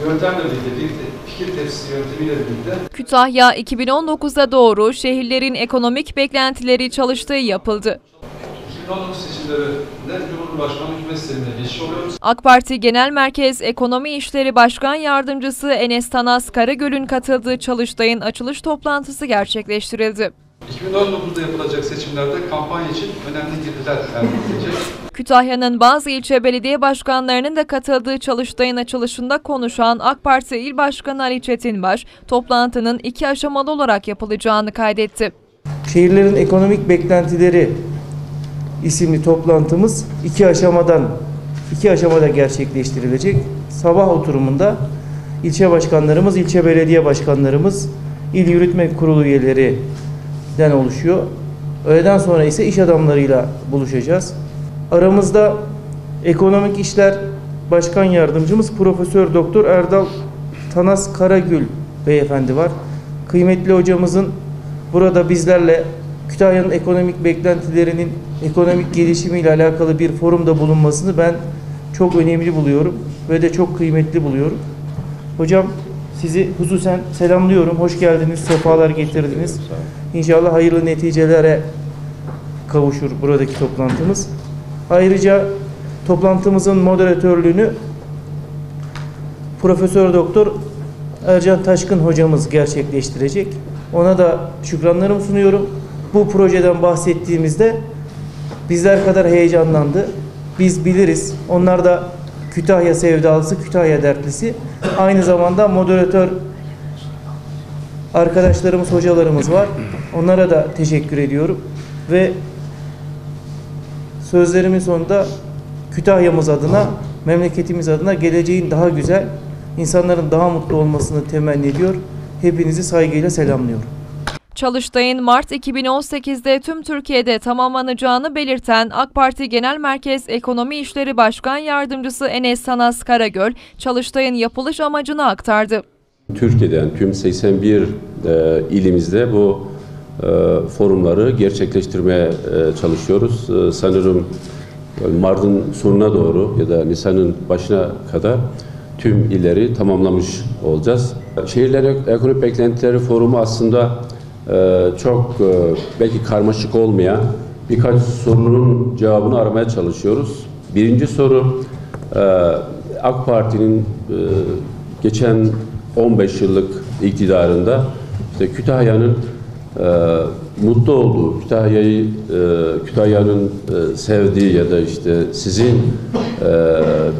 Yöntemle birlikte, bir fikir tepsisi yöntemiyle birlikte Kütahya 2019'da doğru şehirlerin ekonomik beklentileri çalıştığı yapıldı. 2019 seçimlerinde Cumhurbaşkanı hükümet sistemine geçiş oluyoruz. AK Parti Genel Merkez Ekonomi İşleri Başkan Yardımcısı Enes Tanas Karagöl'ün katıldığı Çalıştay'ın açılış toplantısı gerçekleştirildi. 2019'da yapılacak seçimlerde kampanya için önemli girdiler elde edilecek. Kütahya'nın bazı ilçe belediye başkanlarının da katıldığı Çalıştay'ın açılışında konuşan AK Parti İl Başkanı Ali Çetinbaş, toplantının iki aşamalı olarak yapılacağını kaydetti. Şehirlerin ekonomik beklentileri isimli toplantımız iki aşamadan iki aşamada gerçekleştirilecek. Sabah oturumunda ilçe başkanlarımız, ilçe belediye başkanlarımız, il yürütme kurulu üyelerinden oluşuyor. Öğleden sonra ise iş adamlarıyla buluşacağız. Aramızda ekonomik işler başkan yardımcımız Profesör Doktor Erdal Tanas Karagül beyefendi var. Kıymetli hocamızın burada bizlerle Kütahya'nın ekonomik beklentilerinin ekonomik gelişimiyle alakalı bir forumda bulunmasını ben çok önemli buluyorum ve de çok kıymetli buluyorum. Hocam sizi hususen selamlıyorum. Hoş geldiniz, sefalar getirdiniz. İnşallah hayırlı neticelere kavuşur buradaki toplantımız. Ayrıca toplantımızın moderatörlüğünü Profesör Doktor Ercan Taşkın hocamız gerçekleştirecek. Ona da şükranlarımı sunuyorum. Bu projeden bahsettiğimizde bizler kadar heyecanlandı. Biz biliriz. Onlar da Kütahya sevdalısı, Kütahya dertlisi. Aynı zamanda moderatör arkadaşlarımız, hocalarımız var. Onlara da teşekkür ediyorum. Ve sözlerimin sonunda Kütahya'mız adına, memleketimiz adına geleceğin daha güzel, insanların daha mutlu olmasını temenni ediyor. Hepinizi saygıyla selamlıyorum. Çalıştay'ın Mart 2018'de tüm Türkiye'de tamamlanacağını belirten AK Parti Genel Merkez Ekonomi İşleri Başkan Yardımcısı Enes Sanas Karagöl, Çalıştay'ın yapılış amacını aktardı. Türkiye'den tüm 81 e, ilimizde bu e, forumları gerçekleştirmeye e, çalışıyoruz. E, sanırım Mart'ın sonuna doğru ya da Nisan'ın başına kadar tüm illeri tamamlamış olacağız. Şehirler Ekonomik Beklentileri Forumu aslında e, çok e, belki karmaşık olmayan birkaç sorunun cevabını aramaya çalışıyoruz. Birinci soru e, AK Parti'nin e, geçen 15 yıllık iktidarında işte Kütahya'nın mutlu olduğu, Kütahya'yı Kütahya'nın sevdiği ya da işte sizin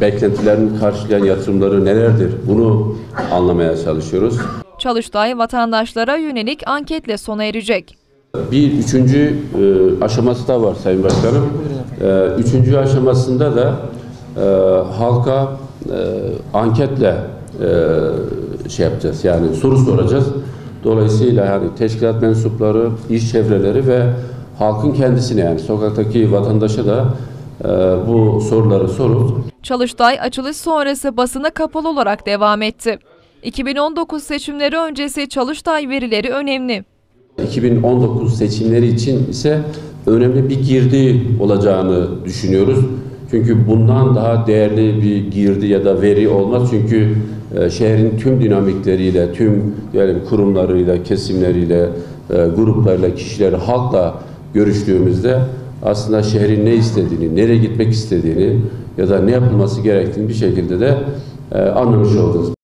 beklentilerini karşılayan yatırımları nelerdir? Bunu anlamaya çalışıyoruz. Çalıştay vatandaşlara yönelik anketle sona erecek. Bir üçüncü e, aşaması da var Sayın Başkanım. E, üçüncü aşamasında da e, halka e, anketle e, şey yapacağız. Yani soru soracağız. Dolayısıyla yani teşkilat mensupları, iş çevreleri ve halkın kendisine yani sokaktaki vatandaşa da e, bu soruları sorup Çalıştay açılış sonrası basına kapalı olarak devam etti. 2019 seçimleri öncesi Çalıştay verileri önemli. 2019 seçimleri için ise önemli bir girdi olacağını düşünüyoruz. Çünkü bundan daha değerli bir girdi ya da veri olmaz. Çünkü e, şehrin tüm dinamikleriyle, tüm diyelim kurumlarıyla, kesimleriyle, e, gruplarla, kişileri, halkla görüştüğümüzde aslında şehrin ne istediğini, nereye gitmek istediğini ya da ne yapılması gerektiğini bir şekilde de e, anlamış olacağız.